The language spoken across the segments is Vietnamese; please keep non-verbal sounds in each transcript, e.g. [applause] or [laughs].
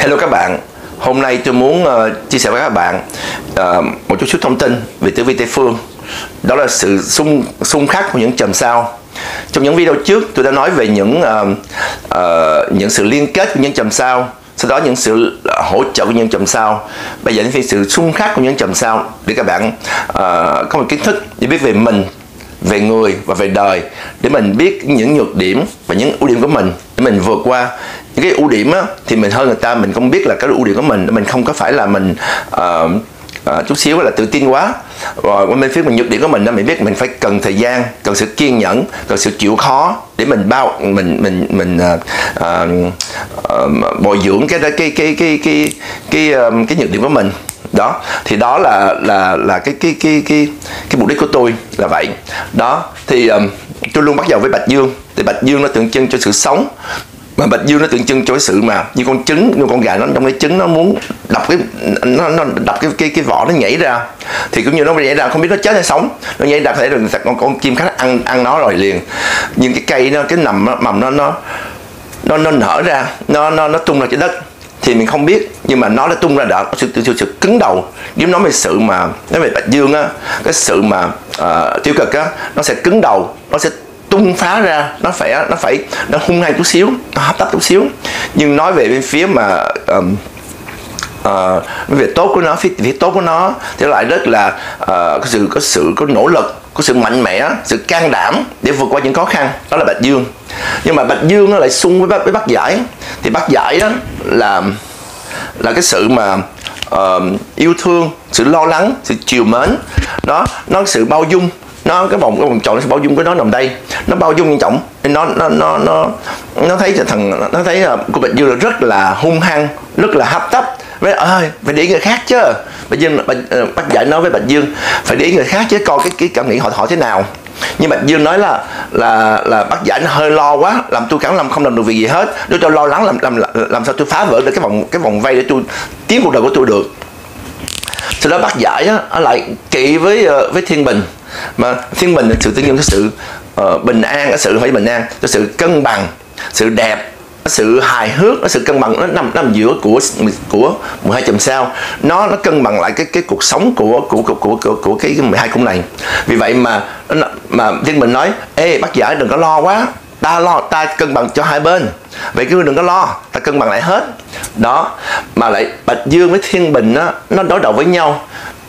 Hello các bạn, hôm nay tôi muốn uh, chia sẻ với các bạn uh, một chút chút thông tin về tử vi Tây Phương. Đó là sự xung xung khắc của những chòm sao. Trong những video trước tôi đã nói về những uh, uh, những sự liên kết của những chòm sao sau đó những sự hỗ trợ của những chòm sao. Bây giờ đến sự xung khắc của những chòm sao. Để các bạn uh, có một kiến thức để biết về mình về người và về đời để mình biết những nhược điểm và những ưu điểm của mình để mình vượt qua những cái ưu điểm á, thì mình hơn người ta mình không biết là cái ưu điểm của mình. Mình không có phải là mình uh, À, chút xíu là tự tin quá. Rồi bên phía mình nhược điểm của mình đó mình biết mình phải cần thời gian cần sự kiên nhẫn cần sự chịu khó để mình bao mình mình mình uh, uh, bồi dưỡng cái cái cái cái cái cái cái, um, cái nhược điểm của mình. Đó thì đó là là là cái cái cái cái cái mục đích của tôi là vậy. Đó thì um, tôi luôn bắt đầu với bạch dương. Thì bạch dương nó tượng trưng cho sự sống mà bạch dương nó tượng trưng cho cái sự mà như con trứng như con gà nó trong cái trứng nó muốn đập cái nó nó đập cái cái cái vỏ nó nhảy ra. Thì cũng như nó nhảy ra không biết nó chết hay sống. Nó nhảy ra thể rồi con con chim khác ăn ăn nó rồi liền. Nhưng cái cây nó cái nằm mầm nó nó nó nó nở ra nó nó nó tung ra trên đất. Thì mình không biết nhưng mà nó đã tung ra đó sự, sự, sự cứng đầu. Nếu nói về sự mà nói về bạch dương á cái sự mà uh, tiêu cực á nó sẽ cứng đầu nó sẽ tung phá ra nó phải nó phải nó hung hăng chút xíu nó hấp tấp chút xíu. Nhưng nói về bên phía mà um, uh, về tốt của nó phía, phía tốt của nó thì lại rất là uh, có sự có sự có nỗ lực có sự mạnh mẽ sự can đảm để vượt qua những khó khăn. Đó là bạch dương. Nhưng mà bạch dương nó lại xung với bác, với bác giải. Thì bác giải đó là là cái sự mà uh, yêu thương sự lo lắng sự chiều mến. Đó nó sự bao dung nó cái vòng cái vòng tròn nó bao dung của nó nằm đây. Nó bao dung trọng nó nó nó nó nó thấy thằng nó thấy là cô bạch dương là rất là hung hăng rất là hấp tấp. Với ơi phải để người khác chứ. Bạch dương bạch, ờ, bác giải nói với bạch dương phải để người khác chứ coi cái cái cảm nghĩ họ họ thế nào. Nhưng bạch dương nói là là là bác giải nó hơi lo quá làm tôi cảm làm không làm được việc gì hết. Nếu tôi lo lắng làm làm làm sao tôi phá vỡ được cái vòng cái vòng vây để tôi tiến cuộc đời của tôi được. Sau đó bác giải á, lại kỵ với ờ, với thiên bình mà thiên bình là sự tự nhiên cái sự uh, bình an cái sự phải bình an cái sự cân bằng sự đẹp cái sự hài hước cái sự cân bằng nó nằm nằm giữa của của 12 chùm sao. Nó nó cân bằng lại cái cái cuộc sống của của của của, của, của cái 12 cung này. Vì vậy mà mà thiên bình nói ê bác giả đừng có lo quá. Ta lo ta cân bằng cho hai bên. Vậy cứ đừng có lo ta cân bằng lại hết. Đó mà lại bạch dương với thiên bình nó nó đối đầu với nhau.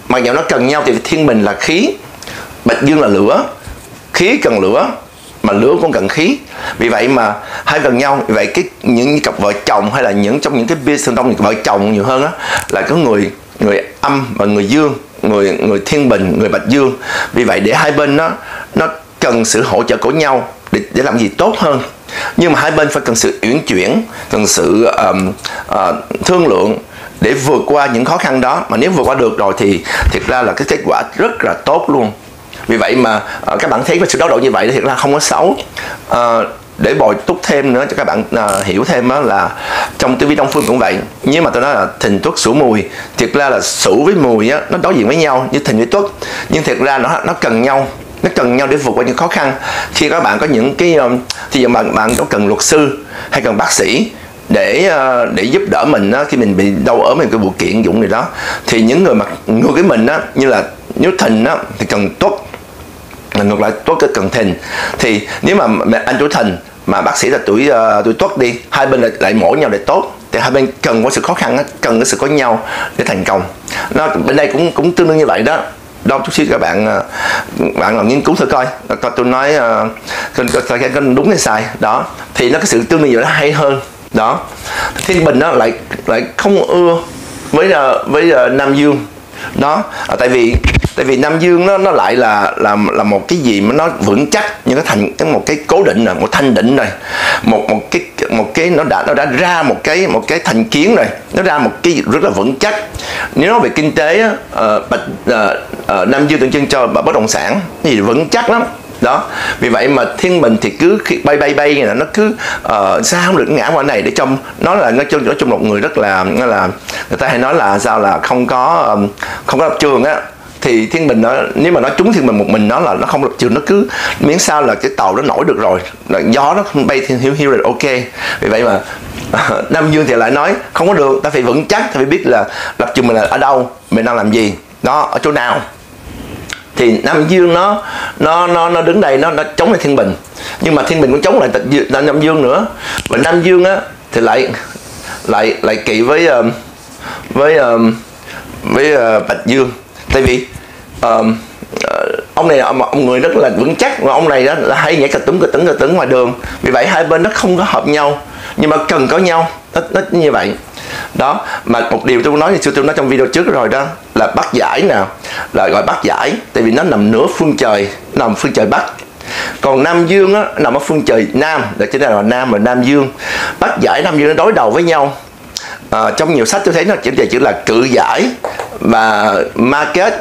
Mặc dù nó cần nhau thì thiên bình là khí bạch dương là lửa. Khí cần lửa mà lửa cũng cần khí. Vì vậy mà hai gần nhau vì vậy cái những cặp vợ chồng hay là những trong những cái business trong những vợ chồng nhiều hơn á là có người người âm và người dương người người thiên bình người bạch dương. Vì vậy để hai bên nó nó cần sự hỗ trợ của nhau để, để làm gì tốt hơn. Nhưng mà hai bên phải cần sự uyển chuyển cần sự um, uh, thương lượng để vượt qua những khó khăn đó. Mà nếu vượt qua được rồi thì thiệt ra là cái kết quả rất là tốt luôn vì vậy mà uh, các bạn thấy cái sự đấu độ như vậy thì thật ra không có xấu. Uh, để bồi túc thêm nữa cho các bạn uh, hiểu thêm đó là trong TV Đông Phương cũng vậy. Nhưng mà tôi nói là thìn tuất sửu mùi thiệt ra là sửu với mùi á, nó đối diện với nhau như thìn với tuất. Nhưng thiệt ra nó nó cần nhau nó cần nhau để vượt qua những khó khăn. Khi các bạn có những cái thì giờ bạn bạn có cần luật sư hay cần bác sĩ để để giúp đỡ mình á, khi mình bị đau ốm mình cái vụ kiện dụng gì đó thì những người mà người với mình á như là nếu thìn á thì cần tốt ngược lại tốt cái cần thìn thì nếu mà anh tuổi thìn mà bác sĩ là tuổi uh, tuổi tuất đi hai bên lại, lại mổ nhau để tốt thì hai bên cần có sự khó khăn cần có sự có nhau để thành công. Nó bên đây cũng cũng tương đương như vậy đó. Đâu chút xíu các bạn ờ, bạn làm nghiên cứu thử coi. Ờ, coi tôi nói coi, coi, coi, coi đúng hay sai. Đó thì nó cái sự tương đương vậy nó hay hơn. Đó. Thiên bình nó lại lại không ưa với uh, với uh, nam dương. Đó à, tại vì tại vì nam dương nó nó lại là là là một cái gì mà nó vững chắc như cái thành cái một cái cố định rồi một thanh định rồi. Một một cái một cái nó đã nó đã ra một cái một cái thành kiến rồi. Nó ra một cái rất là vững chắc. Nếu nói về kinh tế uh, bạch uh, uh, nam dương tượng trưng cho bất động sản gì vững chắc lắm. Đó. Vì vậy mà thiên bình thì cứ bay bay bay là nó cứ uh, sao không được ngã qua này để trong nó là nó chung nói chung một người rất là là người ta hay nói là sao là không có um, không có lập trường á thì thiên bình nó nếu mà nó trúng thiên bình một mình, nó là nó không lập trường nó cứ miễn sao là cái tàu nó nổi được rồi, là gió nó bay thiên hiu hiu rồi ok. Vì vậy mà [laughs] nam dương thì lại nói, không có được, ta phải vững chắc, ta phải biết là lập trường mình là ở đâu, mình đang làm gì, đó, ở chỗ nào. Thì nam dương nó nó nó nó đứng đây, nó nó chống lại thiên bình. Nhưng mà thiên bình cũng chống lại nam dương nữa. Và nam dương á, thì lại lại lại kỵ với ờ, với ờ, với với bạch dương. Tại vì uh, ông này ông, một người rất là vững chắc và ông này đó là hay nhảy cà túng cà túng cà túng ngoài đường. Vì vậy hai bên nó không có hợp nhau nhưng mà cần có nhau. Nó, nó như vậy. Đó mà một điều tôi nói như tôi nói trong video trước rồi đó là bắt giải nào là gọi bắt giải tại vì nó nằm nửa phương trời nằm phương trời bắc. Còn nam dương á, nằm ở phương trời nam là chính là nam và nam dương. Bắc giải nam dương nó đối đầu với nhau. À, trong nhiều sách tôi thấy nó chỉ về chữ là cự giải và market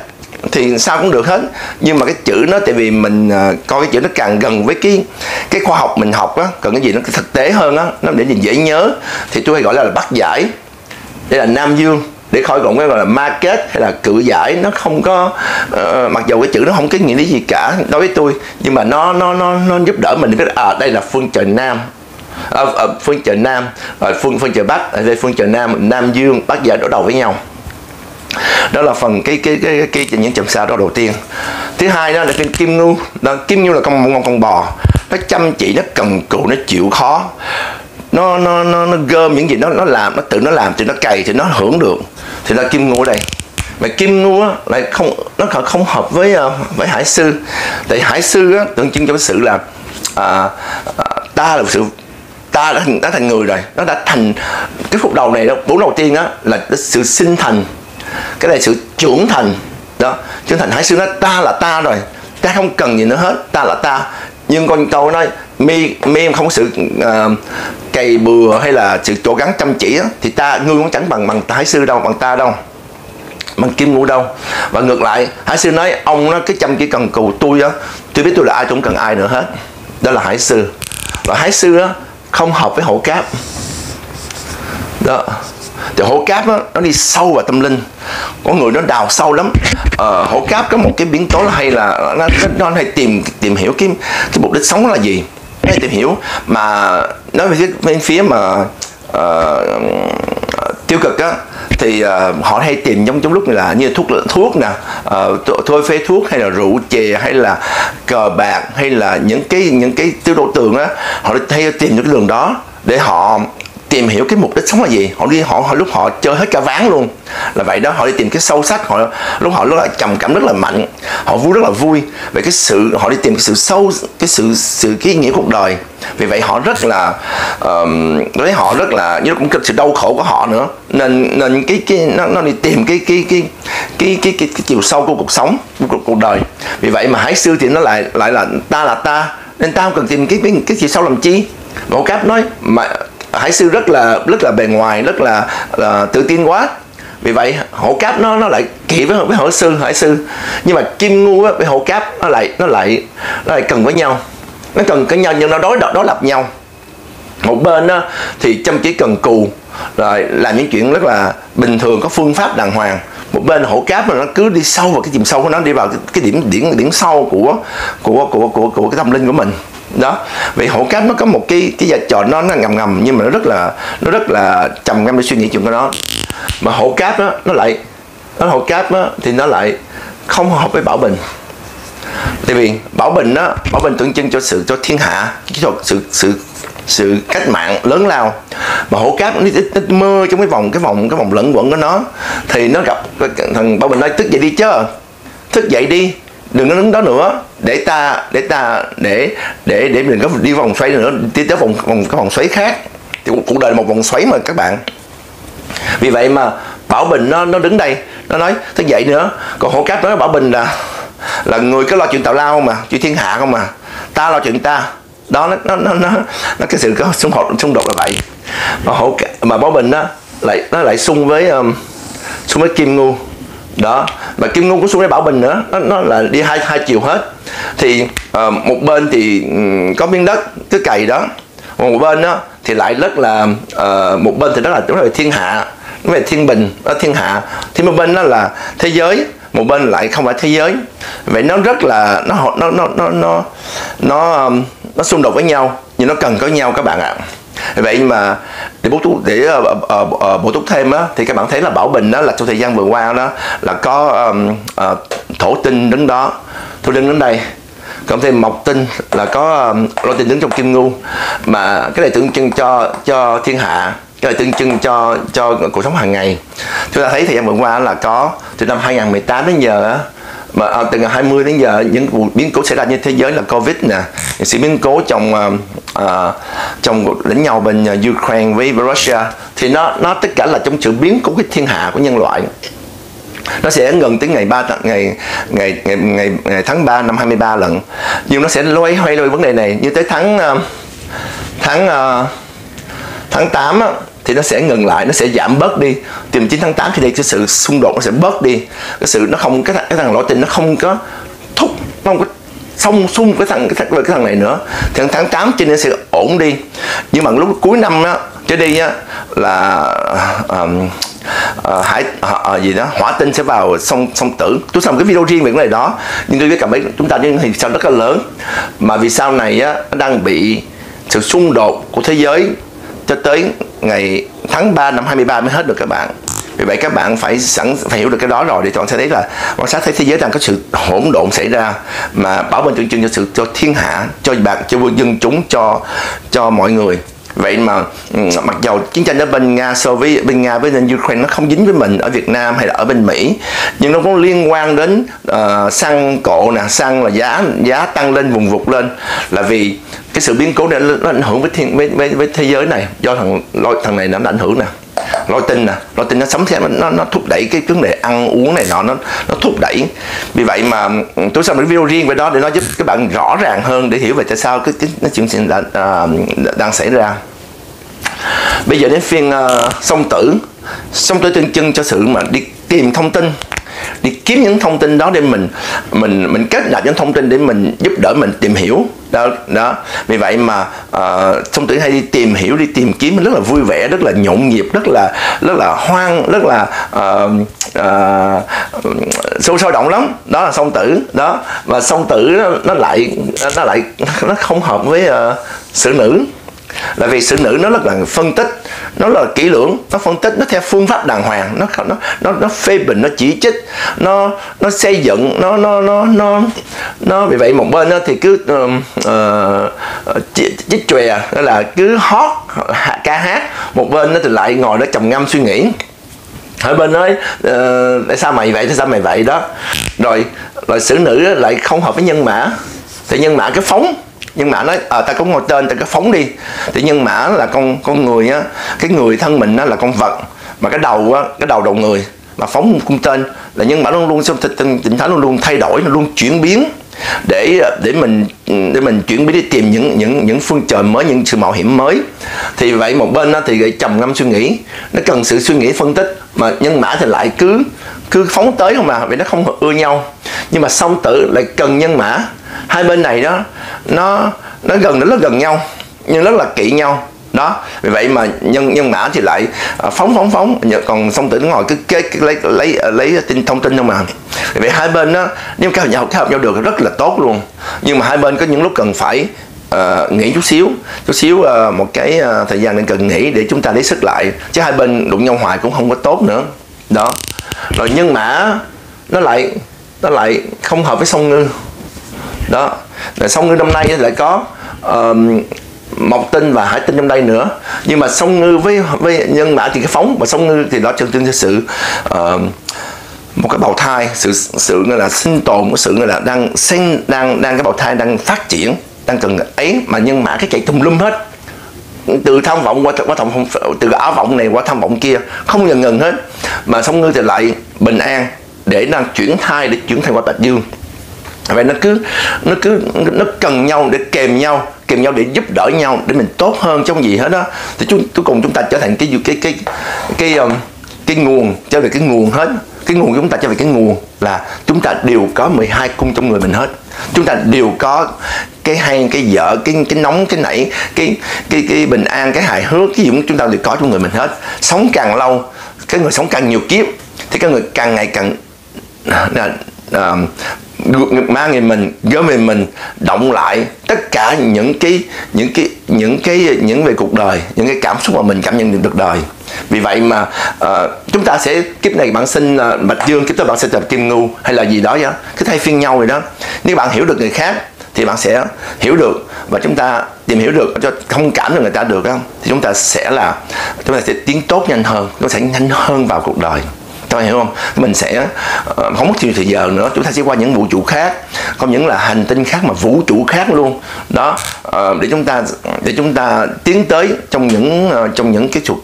thì sao cũng được hết. Nhưng mà cái chữ nó tại vì mình à, coi cái chữ nó càng gần với cái cái khoa học mình học á cần cái gì nó thực tế hơn á nó để nhìn dễ nhớ thì tôi hay gọi là, là bắt giải. Đây là nam dương để khỏi cái gọi là market hay là cự giải nó không có uh, mặc dù cái chữ nó không có nghĩa lý gì cả đối với tôi nhưng mà nó nó nó nó giúp đỡ mình biết à đây là phương trời nam. À, ở phương trời nam ở phương phương trời bắc đây phương trời nam nam dương bắc giải đối đầu với nhau đó là phần cái cái cái, cái, cái những chùm sao đó đầu tiên. Thứ hai đó là cái kim ngưu. Đó, kim ngưu là con con con bò. Nó chăm chỉ nó cần cù nó chịu khó. Nó nó nó nó gom những gì nó nó làm nó tự nó làm thì nó cày thì nó hưởng được. Thì là kim ngưu ở đây. Mà kim ngưu á, lại không nó không hợp với ờ, với hải sư. Tại hải sư á, tượng trưng cho cái sự là à, à, ta là sự ta đã, đã thành người rồi. Nó đã thành cái phút đầu này đó bốn đầu tiên á là sự sinh thành cái này sự trưởng thành. Đó trưởng thành hãy sư nói ta là ta rồi. Ta không cần gì nữa hết. Ta là ta. Nhưng con câu nói mi mi em không có sự uh, cày bừa hay là sự cố gắng chăm chỉ đó, thì ta ngươi cũng chẳng bằng bằng thái sư đâu bằng ta đâu. Bằng kim ngũ đâu. Và ngược lại hải sư nói ông nó cái chăm chỉ cần cù tôi á tôi biết tôi là ai tôi cần ai nữa hết. Đó là hải sư. Và hải sư á không hợp với hổ cáp. Đó thì hổ cáp đó, nó đi sâu vào tâm linh. Có người nó đào sâu lắm. Ờ, hổ cáp có một cái biến tố là hay là nó, nó, nó hay tìm tìm hiểu cái cái mục đích sống là gì. Hay tìm hiểu. Mà nói về phía, bên phía mà uh, tiêu cực á thì uh, họ hay tìm trong trong lúc là như thuốc thuốc nè uh, thôi phê thuốc hay là rượu chè hay là cờ bạc hay là những cái những cái tiêu độ tường á họ hay tìm những cái đường đó để họ tìm hiểu cái mục đích sống là gì. Họ đi họ, họ lúc họ chơi hết cả ván luôn. Là vậy đó họ đi tìm cái sâu sắc họ lúc họ rất là trầm cảm rất là mạnh. Họ vui rất là vui về cái sự họ đi tìm cái sự sâu cái sự sự cái ý nghĩa cuộc đời. Vì vậy họ rất là um, đối với họ rất là như cũng cực sự đau khổ của họ nữa. Nên nên cái cái nó, nó đi tìm cái cái cái cái cái cái, cái chiều sâu của cuộc sống của cuộc đời. Vì vậy mà hải sư thì nó lại lại là ta là ta nên ta không cần tìm cái cái, cái chiều sâu làm chi. Một cáp nói mà hải sư rất là rất là bề ngoài rất là, là tự tin quá. Vì vậy hổ cáp nó nó lại kỵ với với hộ sư hải sư. Nhưng mà kim ngu với hổ cáp nó lại nó lại nó lại cần với nhau. Nó cần cái nhau nhưng nó đối đối lập nhau. Một bên đó, thì chăm chỉ cần cù rồi làm những chuyện rất là bình thường có phương pháp đàng hoàng. Một bên hổ cáp mà nó cứ đi sâu vào cái chìm sâu của nó đi vào cái, cái điểm điểm điểm sâu của của của của của cái tâm linh của mình đó. Vậy hổ cát nó có một cái cái vai trò nó nó ngầm ngầm nhưng mà nó rất là nó rất là trầm ngâm để suy nghĩ chuyện của nó. Mà hổ cát đó nó lại nó hổ cát đó, thì nó lại không hợp với bảo bình. Tại vì bảo bình đó bảo bình tượng trưng cho sự cho thiên hạ kỹ thuật sự sự sự cách mạng lớn lao. Mà hổ cát nó, nó, nó mơ trong cái vòng cái vòng cái vòng lẫn quẩn của nó. Thì nó gặp thằng bảo bình nói thức dậy đi chứ thức dậy đi đừng có đứng đó nữa để ta để ta để để để mình có đi vòng xoay nữa đi tới vòng vòng cái vòng xoáy khác. Thì cuộc đời là một vòng xoáy mà các bạn. Vì vậy mà bảo bình nó nó đứng đây nó nói thức dậy nữa. Còn hổ cáp nói bảo bình là là người có lo chuyện tào lao mà chuyện thiên hạ không mà. Ta lo chuyện ta. Đó nó nó nó nó, nó cái sự có xung đột xung đột là vậy. Mà hổ mà bảo bình đó lại nó lại xung với um, xung với kim ngu đó. Và kim ngưu cũng xuống để bảo bình nữa. Nó, nó là đi hai hai chiều hết. Thì uh, một bên thì um, có miếng đất cứ cày đó. Một bên đó thì lại rất là uh, một bên thì rất là đúng là thiên hạ. Nó về thiên bình đó thiên hạ. Thì một bên đó là thế giới một bên lại không phải thế giới. Vậy nó rất là nó nó nó nó nó nó, um, nó xung đột với nhau. Nhưng nó cần có nhau các bạn ạ vậy mà để bổ túc để uh, uh, uh, bổ túc thêm á thì các bạn thấy là bảo bình đó là trong thời gian vừa qua đó là có um, uh, thổ tinh đứng đó. Thổ tinh đứng đây. Cộng thêm mộc tinh là có um, lôi tinh đứng trong kim ngưu. Mà cái này tượng trưng cho cho thiên hạ cái này tượng trưng cho cho cuộc sống hàng ngày. Chúng ta thấy thời gian vừa qua là có từ năm 2018 đến giờ á mà à, từ ngày 20 đến giờ những vụ biến cố xảy ra trên thế giới là covid nè. Những sự biến cố trong à, uh, trong cuộc đánh nhau bên à, Ukraine với Russia thì nó nó tất cả là trong sự biến cố cái thiên hạ của nhân loại. Nó sẽ gần tới ngày 3 ngày ngày ngày ngày, ngày tháng 3 năm 23 lần. Nhưng nó sẽ loay hoay loay vấn đề này. Như tới tháng uh, tháng tháng 8 á, thì nó sẽ ngừng lại nó sẽ giảm bớt đi. Tìm 9 tháng 8 thì đây cái sự xung đột nó sẽ bớt đi. Cái sự nó không cái, cái thằng lộ tình nó không có thúc nó không có xong xung cái thằng cái thằng, cái thằng này nữa. Thì tháng 8 cho nên sẽ ổn đi. Nhưng mà lúc cuối năm á trở đi á là um, uh, hải uh, gì đó hỏa tinh sẽ vào sông sông tử. Tôi làm cái video riêng về cái này đó. Nhưng tôi với cảm thấy chúng ta những hình sao rất là lớn. Mà vì sau này á nó đang bị sự xung đột của thế giới cho tới ngày tháng 3 năm 23 mới hết được các bạn. Vì vậy các bạn phải sẵn, phải hiểu được cái đó rồi để chọn sẽ thấy là quan sát thấy thế giới đang có sự hỗn độn xảy ra mà bảo bên tượng trưng cho sự, cho thiên hạ, cho bạn, cho dân chúng, cho cho mọi người vậy mà ừ, mặc dầu chiến tranh ở bên nga so với bên nga với bên ukraine nó không dính với mình ở việt nam hay là ở bên mỹ nhưng nó cũng liên quan đến uh, xăng cộ nè xăng là giá giá tăng lên vùng vụt lên là vì cái sự biến cố này nó ảnh hưởng với thiên với, với, với thế giới này do thằng thằng này nó ảnh hưởng nè lôi nè. Lôi nó sống theo nó nó thúc đẩy cái vấn đề ăn uống này nọ nó nó thúc đẩy. Vì vậy mà ừ, tôi làm một video riêng về đó để nó giúp các bạn rõ ràng hơn để hiểu về tại sao cái cái, cái chuyện chuyện đã, à, đang xảy ra. Bây giờ đến phiên uh, song tử. Song tử tượng chân cho sự mà đi tìm thông tin đi kiếm những thông tin đó để mình mình mình kết nạp những thông tin để mình giúp đỡ mình tìm hiểu đó đó. Vì vậy mà ờ, uh, song tử hay đi tìm hiểu đi tìm kiếm rất là vui vẻ rất là nhộn nhịp rất là rất là hoang rất là uh, uh, sôi sôi động lắm. Đó là song tử đó. Và song tử nó, nó lại nó lại nó không hợp với uh, sử nữ là vì sự nữ nó rất là phân tích nó là kỹ lưỡng nó phân tích nó theo phương pháp đàng hoàng nó nó nó nó phê bình nó chỉ trích nó nó xây dựng nó nó nó nó nó vì vậy một bên đó thì cứ uh, uh, chích chòe là cứ hót ca hát. Một bên nó thì lại ngồi đó trầm ngâm suy nghĩ. Hỏi bên nói uh, tại sao mày vậy tại sao mày vậy đó. Rồi rồi xử nữ lại không hợp với nhân mã. Thì nhân mã cái phóng nhưng mà nói à, ta cũng ngồi tên ta cứ phóng đi. Thì nhân mã là con con người á cái người thân mình á là con vật mà cái đầu á cái đầu đầu người mà phóng một cung tên. Là nhân mã luôn luôn trong tình thái luôn luôn thay đổi nó luôn chuyển biến để ờ, để mình để mình chuyển biến đi tìm những những những phương trời mới những sự mạo hiểm mới. Thì vậy một bên đó thì trầm ngâm suy nghĩ. Nó cần sự suy nghĩ phân tích mà nhân mã thì lại cứ cứ phóng tới không mà vì nó không ưa nhau. Nhưng mà song tử lại cần nhân mã. Hai bên này đó nó nó gần nó rất gần nhau nhưng rất là kỵ nhau. Đó vì vậy mà nhân nhân mã thì lại à, phóng phóng phóng. Còn song tử ngồi cứ kế lấy lấy à, lấy tin thông tin trong mà vì vậy hai bên đó nếu kết hợp nhau kết hợp nhau được rất là tốt luôn. Nhưng mà hai bên có những lúc cần phải uh, nghỉ chút xíu chút xíu uh, một cái uh, thời gian nên cần nghỉ để chúng ta lấy sức lại. Chứ hai bên đụng nhau hoài cũng không có tốt nữa. Đó. Rồi nhân mã nó lại nó lại không hợp với song ngư. Đó rồi song ngư năm nay lại có uh, mộc tinh và hải tinh trong đây nữa. Nhưng mà song ngư với với nhân mã thì cái phóng và song ngư thì nó chân trưng cho sự uh, một cái bào thai sự sự là sinh tồn một sự là đang sinh đang đang cái bào thai đang phát triển đang cần ấy mà nhân mã cái chạy tùm lum hết. Từ tham vọng qua qua tham từ áo vọng này qua tham vọng kia không ngừng ngừng hết. Mà song ngư thì lại bình an để đang chuyển thai để chuyển thành qua bạch dương vậy nó cứ nó cứ nó cần nhau để kèm nhau kèm nhau để giúp đỡ nhau để mình tốt hơn trong gì hết đó thì chúng cuối cùng chúng ta trở thành cái cái cái cái cái, cái nguồn trở về cái nguồn hết. Cái nguồn chúng ta trở về cái nguồn là chúng ta đều có 12 cung trong người mình hết. Chúng ta đều có cái hay cái vợ cái cái nóng cái nảy cái cái cái bình an cái hài hước cái gì cũng chúng ta đều có trong người mình hết. Sống càng lâu cái người sống càng nhiều kiếp thì cái người càng ngày càng uh, mang về mình gom về mình động lại tất cả những cái những cái những cái những về cuộc đời những cái cảm xúc mà mình cảm nhận được cuộc đời. Vì vậy mà uh, chúng ta sẽ kiếp này bạn sinh uh, ờ, bạch dương kiếp tới bạn sẽ tập kim ngưu hay là gì đó vậy cứ thay phiên nhau rồi đó. Nếu bạn hiểu được người khác thì bạn sẽ hiểu được và chúng ta tìm hiểu được cho thông cảm được người ta được không? Thì chúng ta sẽ là chúng ta sẽ tiến tốt nhanh hơn nó sẽ nhanh hơn vào cuộc đời tôi hiểu không? Mình sẽ ờ, không mất nhiều thời giờ nữa. Chúng ta sẽ qua những vũ trụ khác, không những là hành tinh khác mà vũ trụ khác luôn. Đó ờ, để chúng ta, để chúng ta tiến tới trong những ờ, trong những cái cuộc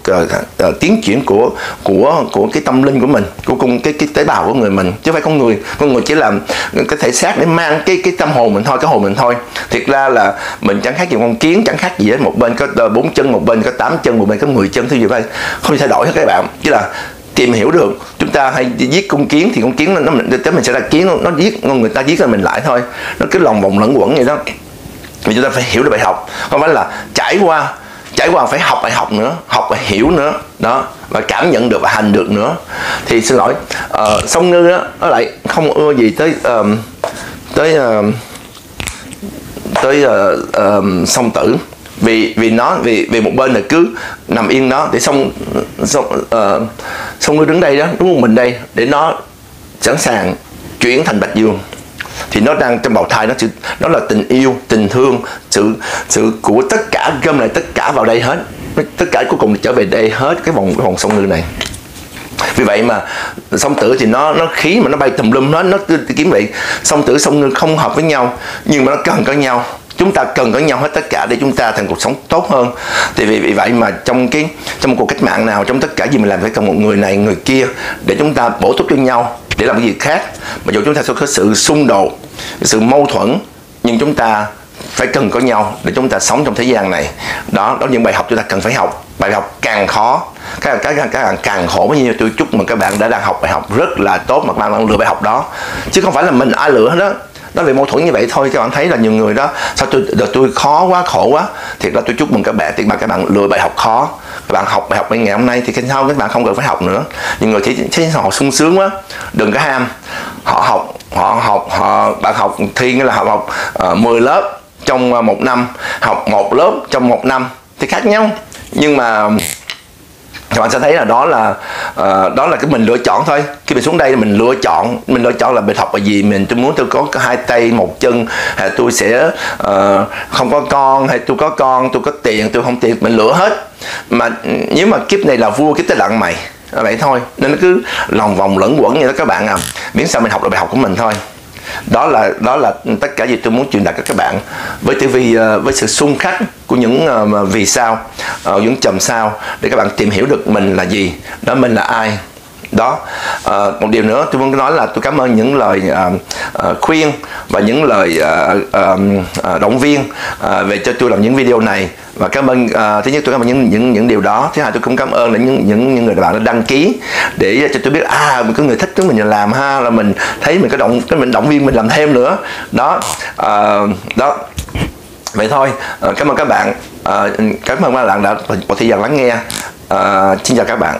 tiến triển của của của cái tâm linh của mình, của cùng cái cái tế bào của người mình. Chứ không phải con người. Con người chỉ làm cái thể xác để mang cái cái tâm hồn mình thôi, cái hồn mình thôi. Thiệt ra là mình chẳng khác gì con kiến, chẳng khác gì hết một bên có bốn chân, một bên có tám chân, một bên có 10 chân. Thứ gì vậy. Không thay đổi hết các bạn. Chứ là tìm hiểu được. Chúng ta hay giết con kiến thì con kiến nó tới mình sẽ là kiến nó giết người ta giết là mình lại thôi. Nó cứ lòng vòng lẫn quẩn vậy đó. Vì chúng ta phải hiểu được bài học. Không phải là trải qua trải qua phải học bài học nữa học và hiểu nữa. Đó và cảm nhận được và hành được nữa. Thì xin lỗi uh, song ngư đó nó lại không ưa gì tới uh, tới uh, tới uh, uh, song tử vì vì nó vì vì một bên là cứ nằm yên đó để xong xong uh, xong đứng đây đó đúng một mình đây để nó sẵn sàng chuyển thành bạch dương. Thì nó đang trong bào thai nó sự nó là tình yêu tình thương sự sự của tất cả gom lại tất cả vào đây hết. Tất cả cuối cùng trở về đây hết cái vòng cái vòng sông ngư này. Vì vậy mà song tử thì nó nó khí mà nó bay tùm lum nó nó kiếm vậy. Song tử song ngư không hợp với nhau nhưng mà nó cần có nhau chúng ta cần có nhau hết tất cả để chúng ta thành cuộc sống tốt hơn. Thì vì, vì vậy mà trong cái trong một cuộc cách mạng nào trong tất cả gì mình làm phải cần một người này người kia để chúng ta bổ túc cho nhau để làm cái gì khác. Mà dù chúng ta sẽ có sự xung đột sự mâu thuẫn nhưng chúng ta phải cần có nhau để chúng ta sống trong thế gian này. Đó đó những bài học chúng ta cần phải học. Bài học càng khó các các các bạn càng khổ. Bao nhiêu tôi chúc mừng các bạn đã đang học bài học rất là tốt mà các bạn đang lựa bài học đó. Chứ không phải là mình ai lựa hết đó nó vì mâu thuẫn như vậy thôi các bạn thấy là nhiều người đó sao tôi đợt tôi khó quá khổ quá. Thiệt là tôi chúc mừng các bạn thì mà các bạn lựa bài học khó. Các bạn học bài học ngày hôm nay thì khi sau các bạn không cần phải học nữa. Nhiều người chỉ thấy họ sung sướng quá. Đừng có ham. Họ học họ học họ bạn học thi nghĩa là họ học ờ, uh, 10 lớp trong ờ, một năm. Học một lớp trong một năm. Thì khác nhau. Nhưng mà các bạn sẽ thấy là đó là uh, đó là cái mình lựa chọn thôi. Khi mình xuống đây mình lựa chọn mình lựa chọn là mình học là gì mình tôi muốn tôi có hai tay một chân hay tôi sẽ uh, không có con hay tôi có con tôi có tiền tôi không tiền mình lựa hết. Mà nếu mà kiếp này là vua kiếp tới lặng mày vậy thôi. Nên nó cứ lòng vòng lẫn quẩn như đó các bạn à. Miễn sao mình học được bài học của mình thôi đó là đó là tất cả gì tôi muốn truyền đạt các bạn. Với tử vi ờ, với sự xung khắc của những ờ, vì sao ờ, những chầm sao, để các bạn tìm hiểu được mình là gì, đó mình là ai đó. À, một điều nữa tôi muốn nói là tôi cảm ơn những lời à, à, khuyên và những lời à, à, động viên à, về cho tôi làm những video này. Và cảm ơn à, thứ nhất tôi cảm ơn những những những điều đó. Thứ hai tôi cũng cảm ơn là những những những người bạn đã đăng ký để cho tôi biết à có người thích chúng mình làm ha là mình thấy mình có động cái mình động viên mình làm thêm nữa. Đó. À, đó. Vậy thôi. À, cảm ơn các bạn. À, cảm ơn các bạn đã có thời gian lắng nghe. À, xin chào các bạn.